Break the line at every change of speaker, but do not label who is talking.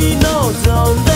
knows only